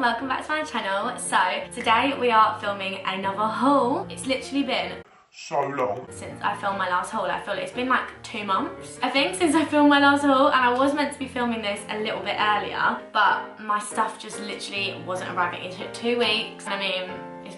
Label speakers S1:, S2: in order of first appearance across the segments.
S1: and welcome back to my channel. So today we are filming another haul. It's literally been
S2: so long.
S1: Since I filmed my last haul, I feel like it's been like two months, I think, since I filmed my last haul. And I was meant to be filming this a little bit earlier, but my stuff just literally wasn't arriving. It took two weeks. I mean,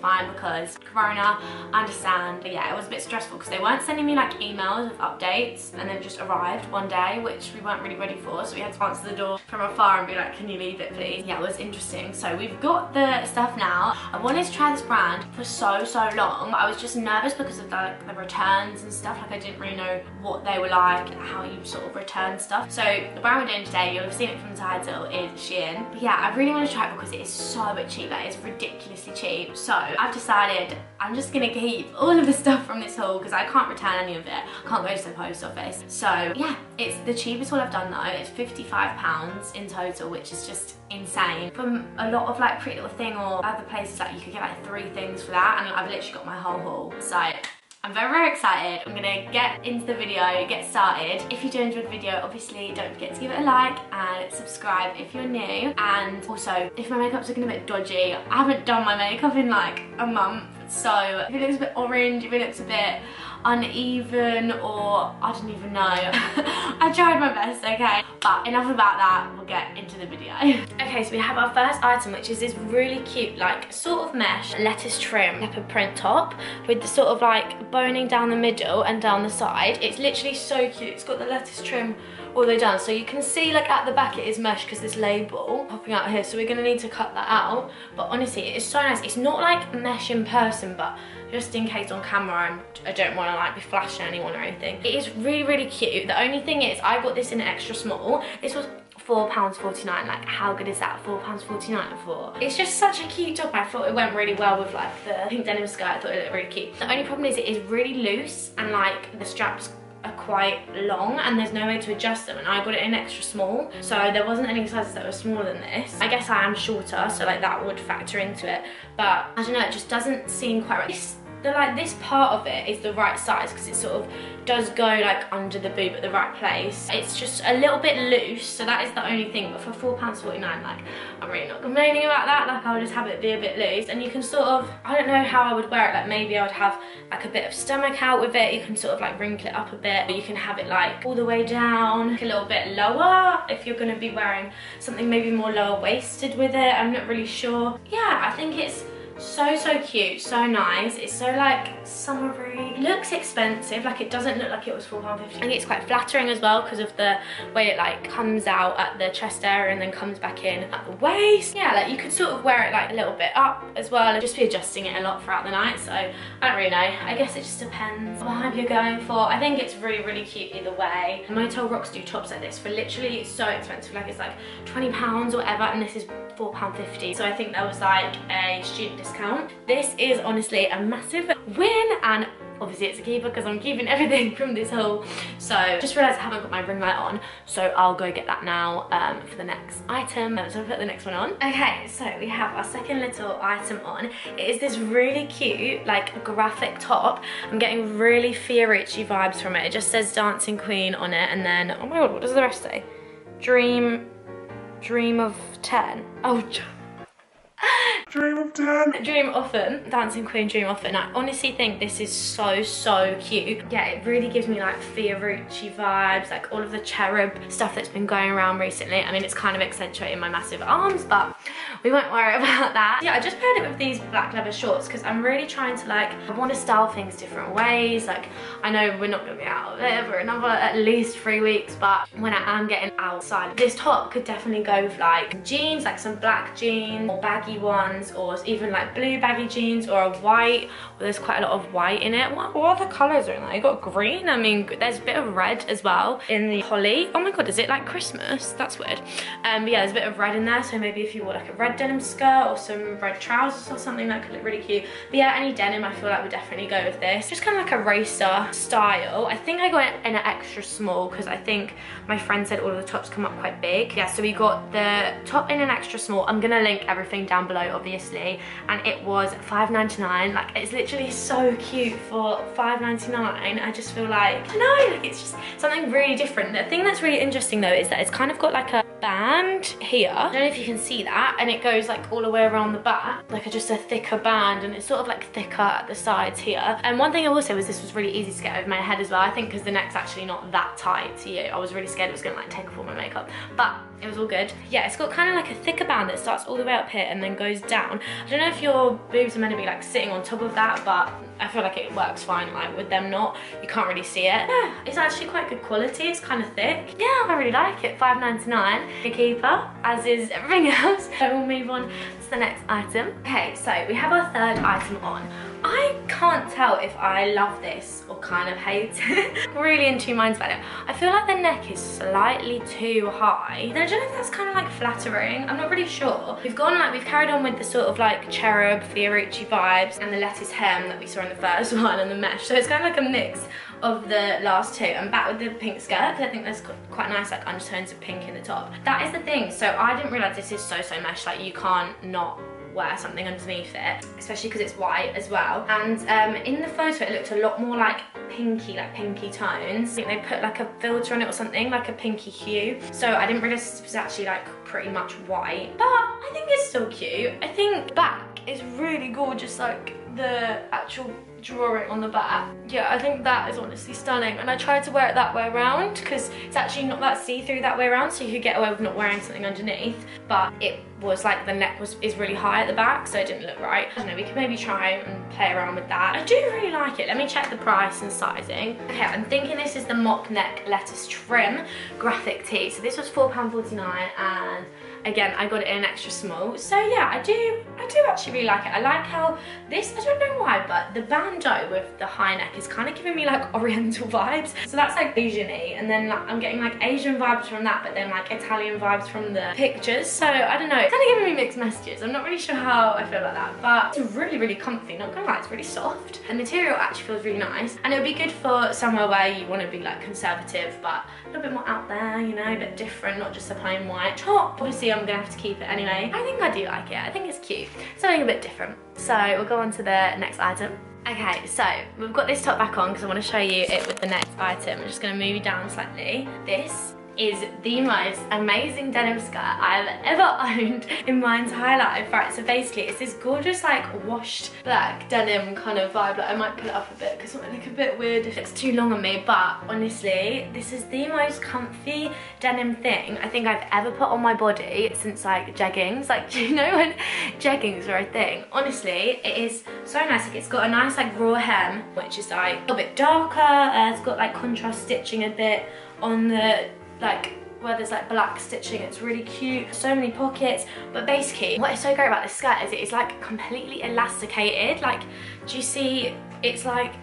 S1: fine because Corona, I understand. But yeah, it was a bit stressful because they weren't sending me like emails with updates and then just arrived one day, which we weren't really ready for. So we had to answer the door from afar and be like, can you leave it please? Yeah, it was interesting. So we've got the stuff now. I wanted to try this brand for so, so long. I was just nervous because of the, like, the returns and stuff. Like I didn't really know what they were like, how you sort of return stuff. So the brand we're doing today, you'll have seen it from the title, is Shein. But yeah, I really want to try it because it is so cheap. Like it's ridiculously cheap. So I've decided I'm just gonna keep all of the stuff from this haul because I can't return any of it. I can't go to the post office. So yeah, it's the cheapest haul I've done though. It's 55 pounds in total, which is just insane. From a lot of like Pretty Little Thing or other places like you could get like three things for that and I've literally got my whole haul. So I'm very, very excited. I'm gonna get into the video, get started. If you do enjoy the video, obviously don't forget to give it a like and subscribe if you're new. And also, if my makeup's looking a bit dodgy, I haven't done my makeup in like a month. So if it looks a bit orange, if it looks a bit uneven or I don't even know. I tried my best, okay? But enough about that, we'll get into the video. okay, so we have our first item, which is this really cute, like, sort of mesh lettuce trim leopard print top with the sort of like boning down the middle and down the side. It's literally so cute. It's got the lettuce trim all the way down. So you can see like at the back it is mesh because this label popping out here. So we're gonna need to cut that out. But honestly, it's so nice. It's not like mesh in person, but just in case on camera I'm, I don't want to like be flashing anyone or anything. It is really, really cute. The only thing is I got this in extra small. This was £4.49, like how good is that, £4.49 for? It's just such a cute top, I thought it went really well with like the pink denim skirt, I thought it looked really cute. The only problem is it is really loose and like the straps quite long and there's no way to adjust them and I got it in extra small so there wasn't any sizes that were smaller than this. I guess I am shorter so like that would factor into it but I don't know it just doesn't seem quite right. This the like this part of it is the right size because it sort of does go like under the boob at the right place. It's just a little bit loose, so that is the only thing. But for £4.49, like, I'm really not complaining about that. Like, I'll just have it be a bit loose. And you can sort of, I don't know how I would wear it. Like, maybe I would have like a bit of stomach out with it. You can sort of like wrinkle it up a bit. But you can have it like all the way down, a little bit lower if you're gonna be wearing something maybe more lower waisted with it. I'm not really sure. Yeah, I think it's so, so cute, so nice. It's so like summery. Looks expensive, like it doesn't look like it was £4.50. I think it's quite flattering as well because of the way it like comes out at the chest area and then comes back in at the waist. Yeah, like you could sort of wear it like a little bit up as well and just be adjusting it a lot throughout the night. So I don't really know. I guess it just depends what vibe you're going for. I think it's really, really cute either way. Motel Rocks do tops like this for literally so expensive. Like it's like 20 pounds or whatever and this is £4.50. So I think there was like a student discount. This is honestly a massive win and obviously it's a keeper because I'm keeping everything from this haul. So just realised I haven't got my ring light on, so I'll go get that now um, for the next item. So I'll put the next one on. Okay, so we have our second little item on. It is this really cute, like graphic top. I'm getting really Fiorucci vibes from it. It just says Dancing Queen on it, and then, oh my god, what does the rest say? Dream, dream of 10. Oh,
S2: Dream of 10.
S1: Dream often. Dancing Queen Dream often. I honestly think this is so, so cute. Yeah, it really gives me like Fiorucci vibes, like all of the cherub stuff that's been going around recently. I mean, it's kind of accentuating my massive arms, but we won't worry about that. Yeah, I just paired it with these black leather shorts because I'm really trying to like, I want to style things different ways. Like, I know we're not going to be out of it for another at least three weeks, but when I am getting outside, this top could definitely go with like jeans, like some black jeans or baggy ones or even like blue baggy jeans or a white. Well, there's quite a lot of white in it. What, what other colours are in there? You got green. I mean, there's a bit of red as well in the holly. Oh my god, is it like Christmas? That's weird. Um, yeah, there's a bit of red in there. So maybe if you wore like a red denim skirt or some red trousers or something that could look really cute. But yeah, any denim I feel like would definitely go with this. Just kind of like a racer style. I think I got in an extra small because I think my friend said all of the tops come up quite big. Yeah, so we got the top in an extra small. I'm gonna link everything down below obviously and it was 5.99 like it's literally so cute for 5.99 I just feel like I know like it's just something really different. The thing that's really interesting though is that it's kind of got like a band here. I don't know if you can see that. And it goes like all the way around the back, like a, just a thicker band. And it's sort of like thicker at the sides here. And one thing I say was this was really easy to get over my head as well. I think because the neck's actually not that tight to you. I was really scared it was gonna like take off all my makeup. But it was all good. Yeah, it's got kind of like a thicker band that starts all the way up here and then goes down. I don't know if your boobs are meant to be like sitting on top of that, but I feel like it works fine. Like with them not, you can't really see it. Yeah, it's actually quite good quality. It's kind of thick. Yeah, I really like it. $5.99. A keeper, as is everything else. So we'll move on to the next item. Okay, so we have our third item on. I can't tell if I love this or kind of hate it. really in two minds about it. I feel like the neck is slightly too high. And I don't know if that's kind of like flattering. I'm not really sure. We've gone like, we've carried on with the sort of like cherub, Fiorucci vibes and the lettuce hem that we saw in the first one and the mesh. So it's kind of like a mix of the last two. I'm back with the pink skirt because I think there's quite nice like undertones of pink in the top. That is the thing. So I didn't realize this is so, so mesh. Like you can't not wear something underneath it, especially because it's white as well. And um, in the photo, it looked a lot more like pinky, like pinky tones. I think they put like a filter on it or something, like a pinky hue. So I didn't realize it was actually like pretty much white, but I think it's still cute. I think back is really gorgeous, like the actual drawing on the back. Yeah, I think that is honestly stunning. And I tried to wear it that way around because it's actually not that see-through that way around, so you could get away with not wearing something underneath. But it was like the neck was is really high at the back, so it didn't look right. I don't know, we could maybe try and play around with that. I do really like it. Let me check the price and sizing. Okay, I'm thinking this is the mock neck lettuce trim graphic tee. So this was £4.49 and again I got it in an extra small. So yeah I do I do actually really like it. I like how this I don't know why but the bandeau with the high neck is kind of giving me like oriental vibes. So that's like Asian-y. And then like, I'm getting like Asian vibes from that but then like Italian vibes from the pictures. So I don't know it's kind of giving me mixed messages. I'm not really sure how I feel about that but it's really really comfy. Not gonna lie it's really soft. And the material actually feels really nice. And it would be good for somewhere where you want to be like conservative but little bit more out there you know a bit mm. different not just a plain white top obviously I'm gonna have to keep it anyway. I think I do like it. I think it's cute. Something a bit different. So we'll go on to the next item. Okay, so we've got this top back on because I want to show you it with the next item. I'm just going to move you down slightly. This is the most amazing denim skirt I've ever owned in my entire life. Right, so basically it's this gorgeous like washed black denim kind of vibe. Like I might pull it up a bit because it might look a bit weird if it's too long on me, but honestly, this is the most comfy denim thing I think I've ever put on my body since like jeggings. Like, do you know when jeggings were a thing? Honestly, it is so nice. Like, it's got a nice like raw hem, which is like a bit darker. Uh, it's got like contrast stitching a bit on the like where there's like black stitching it's really cute so many pockets. But basically what is so great about this skirt is it is like completely elasticated. Like do you see it's like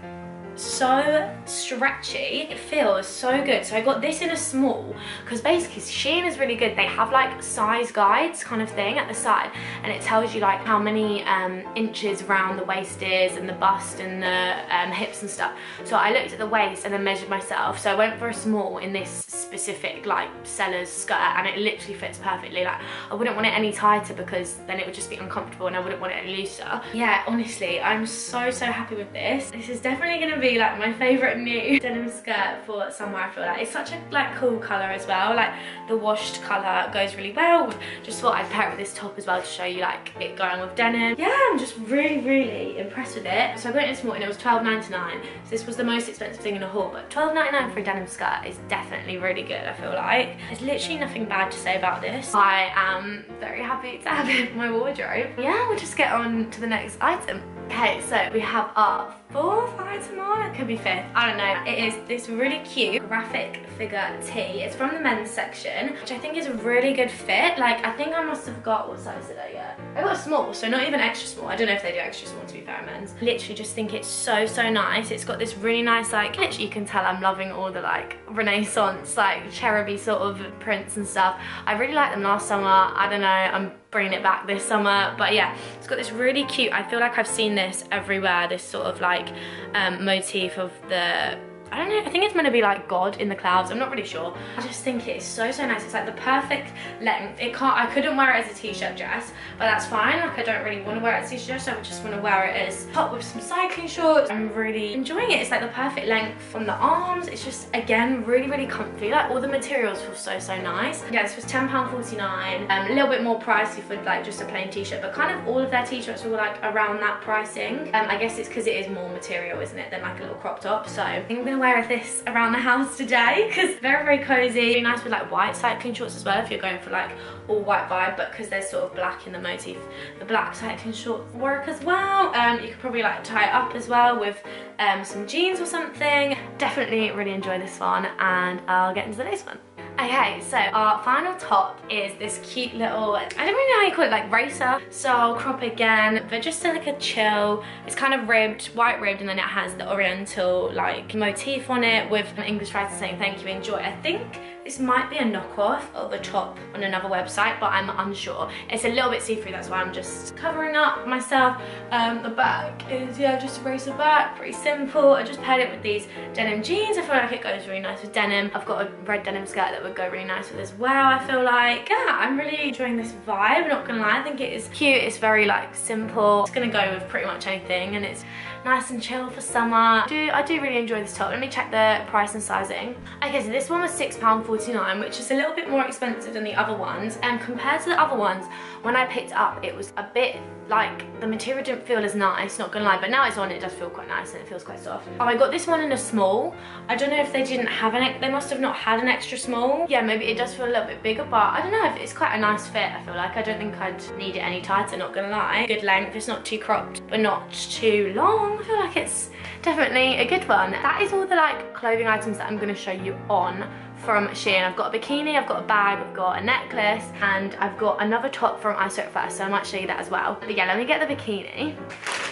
S1: so stretchy. It feels so good. So I got this in a small because basically Shein is really good. They have like size guides kind of thing at the side and it tells you like how many um, inches around the waist is and the bust and the um, hips and stuff. So I looked at the waist and then measured myself. So I went for a small in this specific like seller's skirt and it literally fits perfectly. Like I wouldn't want it any tighter because then it would just be uncomfortable and I wouldn't want it any looser. Yeah, honestly, I'm so, so happy with this. This is definitely gonna be like my favorite new denim skirt for summer I feel like. It's such a like cool color as well. Like the washed color goes really well just thought I'd pair it with this top as well to show you like it going with denim. Yeah I'm just really really impressed with it. So I got it this morning it was 12.99 so this was the most expensive thing in a haul but 12.99 for a denim skirt is definitely really good I feel like. There's literally nothing bad to say about this. I am very happy to have it in my wardrobe. Yeah we'll just get on to the next item. Okay so we have our fourth item on, it could be fifth, I don't know. It is this really cute graphic figure tee. It's from the men's section, which I think is a really good fit. Like, I think I must have got, what size did I get? I got a small, so not even extra small. I don't know if they do extra small to be fair, men's. Literally just think it's so, so nice. It's got this really nice, like, literally you can tell I'm loving all the, like, renaissance, like, cheruby sort of prints and stuff. I really liked them last summer. I don't know, I'm bringing it back this summer but yeah it's got this really cute I feel like I've seen this everywhere this sort of like um, motif of the I don't know, I think it's meant to be like God in the clouds. I'm not really sure. I just think it is so, so nice. It's like the perfect length. It can't, I couldn't wear it as a t-shirt dress, but that's fine. Like I don't really want to wear it as a t-shirt, so I just want to wear it as top with some cycling shorts. I'm really enjoying it. It's like the perfect length from the arms. It's just, again, really, really comfy. Like all the materials feel so, so nice. Yeah, this was £10.49. Um, a little bit more pricey for like just a plain t-shirt, but kind of all of their t-shirts were like around that pricing. Um, I guess it's because it is more material, isn't it, than like a little crop top. So I think I'm wear this around the house today because very, very cozy. Really nice with like white cycling shorts as well if you're going for like all white vibe, but because there's sort of black in the motif, the black cycling shorts work as well. Um, you could probably like tie it up as well with um, some jeans or something. Definitely really enjoy this one and I'll get into the next one. Okay, so our final top is this cute little, I don't really know how you call it, like racer style crop again, but just like a chill. It's kind of ribbed, white ribbed, and then it has the oriental like motif on it with an English writer saying thank you, enjoy. I think this might be a knockoff of a top on another website, but I'm unsure. It's a little bit see-through, that's why I'm just covering up myself. Um, the back is, yeah, just a racer back, pretty simple. I just paired it with these denim jeans. I feel like it goes really nice with denim. I've got a red denim skirt that would go really nice with as well, I feel like. Yeah, I'm really enjoying this vibe, not gonna lie. I think it is cute, it's very like simple. It's gonna go with pretty much anything and it's nice and chill for summer. I do, I do really enjoy this top. Let me check the price and sizing. Okay, so this one was £6.49, which is a little bit more expensive than the other ones. And compared to the other ones, when I picked up, it was a bit like the material didn't feel as nice, not gonna lie, but now it's on, it does feel quite nice and it feels quite soft. Oh, I got this one in a small. I don't know if they didn't have an, they must have not had an extra small. Yeah, maybe it does feel a little bit bigger, but I don't know if it's quite a nice fit, I feel like. I don't think I'd need it any tighter, not gonna lie. Good length, it's not too cropped, but not too long. I feel like it's definitely a good one. That is all the like clothing items that I'm gonna show you on from Shein. I've got a bikini, I've got a bag, I've got a necklace, and I've got another top from I First, so I might show you that as well. But yeah, let me get the bikini.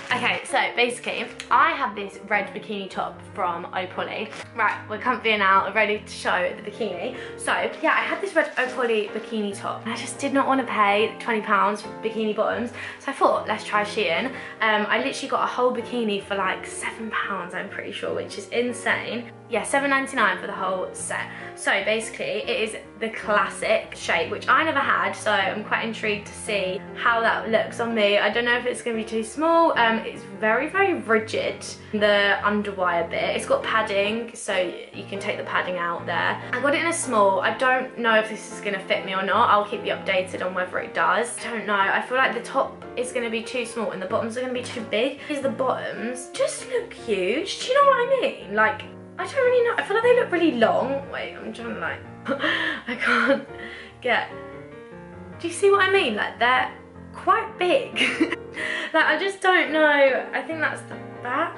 S1: Okay, so basically, I have this red bikini top from Opoly. Right, we're comfy now, ready to show the bikini. So, yeah, I had this red Opoly bikini top, and I just did not want to pay £20 for bikini bottoms, so I thought, let's try Shein. Um, I literally got a whole bikini for like £7, I'm pretty sure, which is insane. Yeah, $7.99 for the whole set. So basically, it is the classic shape, which I never had, so I'm quite intrigued to see how that looks on me. I don't know if it's gonna be too small. Um, it's very, very rigid, the underwire bit. It's got padding, so you can take the padding out there. I got it in a small. I don't know if this is gonna fit me or not. I'll keep you updated on whether it does. I don't know. I feel like the top is gonna be too small and the bottoms are gonna be too big. Because the bottoms. Just look huge. Do you know what I mean? Like, I don't really know. I feel like they look really long. Wait, I'm trying to like, can't get, do you see what I mean? Like they're quite big. like I just don't know. I think that's the back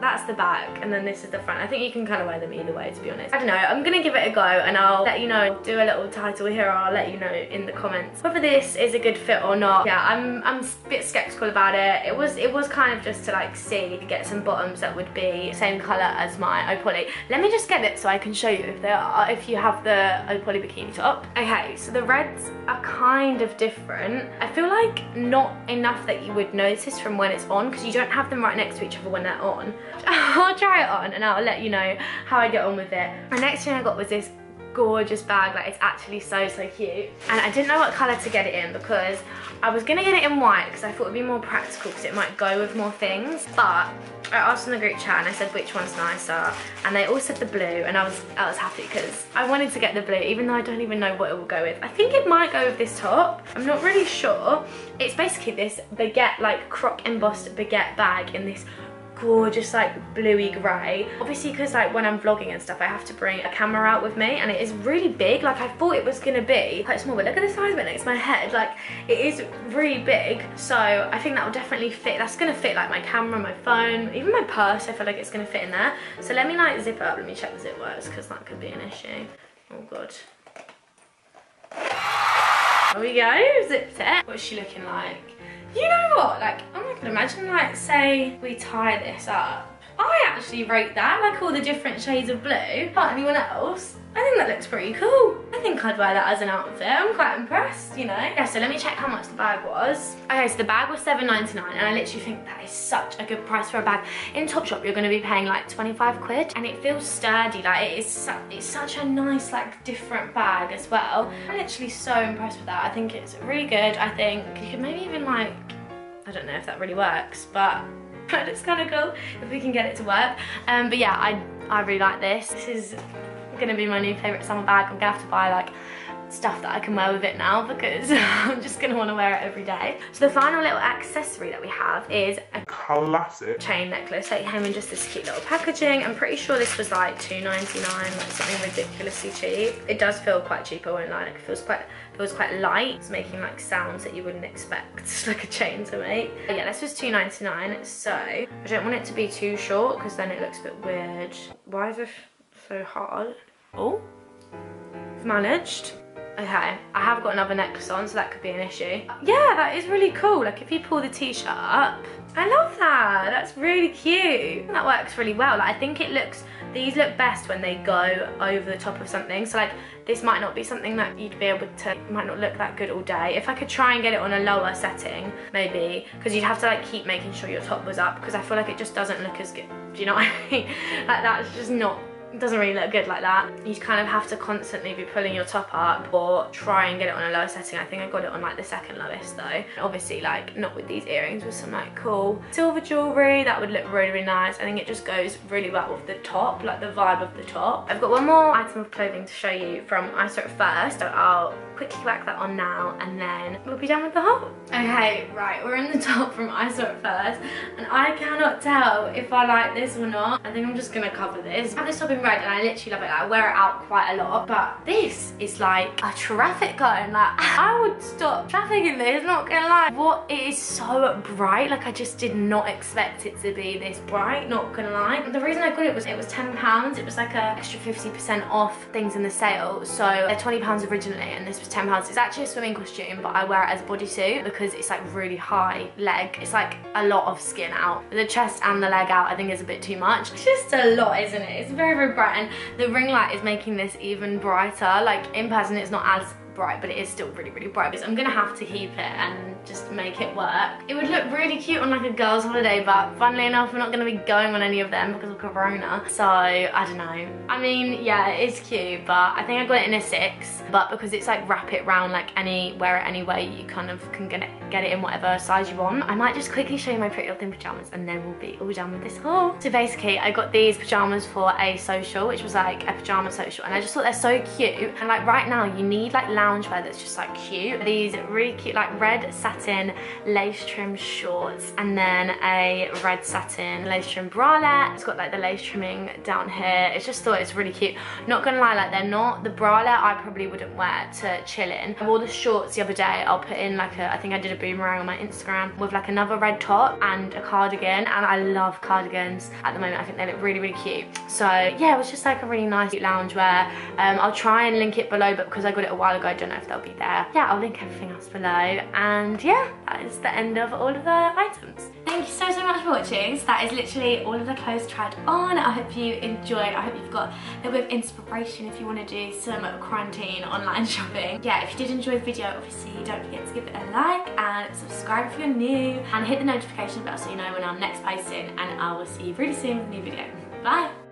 S1: that's the back and then this is the front. I think you can kind of wear them either way to be honest. I don't know, I'm gonna give it a go and I'll let you know, do a little title here or I'll let you know in the comments whether this is a good fit or not. Yeah, I'm, I'm a bit skeptical about it. It was it was kind of just to like see, get some bottoms that would be same colour as my Opoly. Let me just get it so I can show you if they are, if you have the Opoly bikini top. Okay, so the reds are kind of different. I feel like not enough that you would notice from when it's on because you don't have them right next to each other when they're on. I'll try it on and I'll let you know how I get on with it. The next thing I got was this gorgeous bag like it's actually so so cute. And I didn't know what colour to get it in because I was gonna get it in white because I thought it'd be more practical because it might go with more things. But I asked in the group chat and I said which one's nicer and they all said the blue and I was I was happy because I wanted to get the blue even though I don't even know what it will go with. I think it might go with this top. I'm not really sure. It's basically this baguette like croc embossed baguette bag in this gorgeous like bluey grey. Obviously because like when I'm vlogging and stuff I have to bring a camera out with me and it is really big. Like I thought it was gonna be quite small but look at the size of it next to my head. Like it is really big. So I think that will definitely fit. That's gonna fit like my camera my phone even my purse. I feel like it's gonna fit in there. So let me like zip up. Let me check the zip works because that could be an issue. Oh god. There we go. Zipped it. What's she looking like you know what? Like, oh my god, imagine like, say we tie this up. I actually rate that, like all the different shades of blue. But anyone else? I think that looks pretty cool. I think I'd wear that as an outfit. I'm quite impressed, you know. Yeah, so let me check how much the bag was. Okay, so the bag was $7.99 and I literally think that is such a good price for a bag. In Topshop, you're gonna be paying like 25 quid and it feels sturdy. Like it is su it's such a nice, like different bag as well. I'm literally so impressed with that. I think it's really good. I think you could maybe even like, I don't know if that really works, but it's kind of cool if we can get it to work. Um, but yeah, I, I really like this. This is gonna be my new favorite summer bag. I'm gonna have to buy like stuff that I can wear with it now because I'm just gonna wanna wear it every day. So the final little accessory that we have is a
S2: Classic.
S1: chain necklace. It came in just this cute little packaging. I'm pretty sure this was like $2.99, like something ridiculously cheap. It does feel quite cheap, I won't lie. Like it feels quite feels quite light. It's making like sounds that you wouldn't expect like a chain to make. But yeah, this was $2.99. So I don't want it to be too short because then it looks a bit weird. Why is this so hard? Oh, managed. Okay, I have got another necklace on, so that could be an issue. Yeah, that is really cool. Like if you pull the t-shirt up, I love that. That's really cute. That works really well. Like I think it looks, these look best when they go over the top of something. So like this might not be something that you'd be able to, might not look that good all day. If I could try and get it on a lower setting, maybe, because you'd have to like keep making sure your top was up because I feel like it just doesn't look as good. Do you know what I mean? Like that's just not it doesn't really look good like that. You kind of have to constantly be pulling your top up or try and get it on a lower setting. I think I got it on like the second lowest though. Obviously like not with these earrings with some like cool silver jewellery. That would look really, really nice. I think it just goes really well with the top, like the vibe of the top. I've got one more item of clothing to show you from I Saw It First. I'll quickly whack that on now and then we'll be done with the haul. Okay, right, we're in the top from I Saw It First and I cannot tell if I like this or not. I think I'm just gonna cover this. I have this top in red and I literally love it. Like, I wear it out quite a lot, but this is like a traffic cone. Like I would stop traffic in this, not gonna lie. What, it is so bright. Like I just did not expect it to be this bright, not gonna lie. The reason I got it was it was 10 pounds. It was like a extra 50% off things in the sale. So they're 20 pounds originally and this was 10 pounds. It's actually a swimming costume, but I wear it as a bodysuit because it's like really high leg. It's like a lot of skin out. The chest and the leg out I think is a bit too much. It's just a lot, isn't it? It's very, very bright and the ring light is making this even brighter. Like in person it's not as bright, but it is still really, really bright. So I'm gonna have to keep it and just make it work. It would look really cute on like a girl's holiday, but funnily enough, we're not gonna be going on any of them because of Corona. So I don't know. I mean, yeah, it is cute, but I think I got it in a six, but because it's like wrap it round like any, wear it any way, you kind of can get it, get it in whatever size you want. I might just quickly show you my Pretty Little Thing pajamas and then we'll be all done with this haul. So basically, I got these pajamas for a social, which was like a pajama social, and I just thought they're so cute. And like right now, you need like loungewear that's just like cute. These really cute like red satin lace trim shorts and then a red satin lace trim bralette. It's got like the lace trimming down here. It's just thought it's really cute. Not gonna lie, like they're not, the bralette I probably wouldn't wear to chill in. I wore the shorts the other day. I'll put in like a, I think I did a boomerang on my Instagram with like another red top and a cardigan and I love cardigans at the moment. I think they look really, really cute. So yeah, it was just like a really nice loungewear. Um, I'll try and link it below but because I got it a while ago, I don't know if they'll be there. Yeah, I'll link everything else below. And yeah, that is the end of all of the items. Thank you so, so much for watching. So that is literally all of the clothes tried on. I hope you enjoyed. I hope you've got a little bit of inspiration if you want to do some quarantine online shopping. Yeah, if you did enjoy the video, obviously don't forget to give it a like and subscribe if you're new and hit the notification bell so you know when I'm next posting and I will see you really soon with a new video. Bye!